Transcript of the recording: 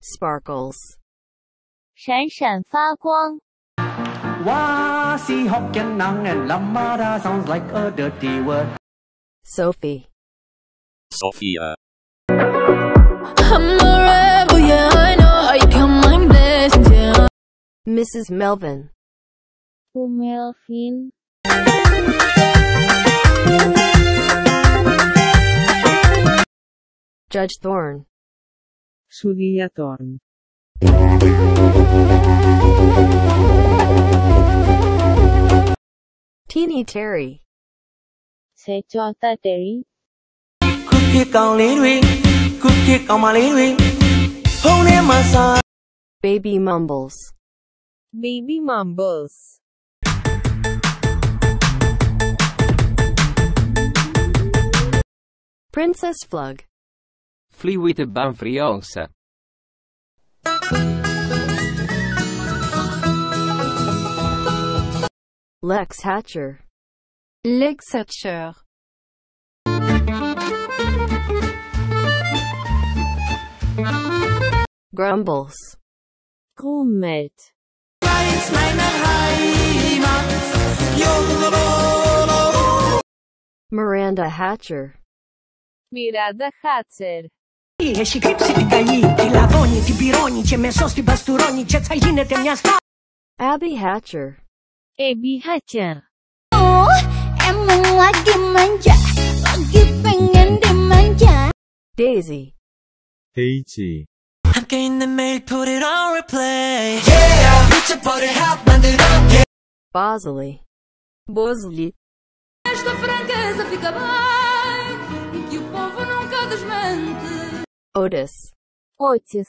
sparkles 闪闪发光 Wasi Hokkien sounds like a dirty word. Sophie. Sophia. I'm a rebel, yeah, I know count my blessings, yeah. Mrs. Melvin. Melvin. Judge Thorn. Sudia Torn. Teeny Terry. ဆေကျော်တက်တယ်ရီ ခုခေတ်ကောင်လေးတွေခုခေတ်ကောင်မလေးတွေဖုန်းထဲမှာစာ Baby Mumbles. Baby Mumbles. Princess Flug. Fluide Banfrianse. Lex Hatcher. Lex Hatcher. Grumbles. Grummelt. Miranda Hatcher. Miranda Hatcher. Κρύψει την καλή, τη λαδώνει, την πυρώνει και μεσό στην και γίνεται μια στά... Abby Hatcher. Abby Hatcher. Oh, em lagi manja, lagi pengen dimanja Daisy. H. I'm getting the mail. put it on replay. Yeah, 미쳐버릴 합 만들어. Yeah. Bozzly. Bozzly Esta fraqueza fica bem, que o povo nunca desmente Otis. Otis.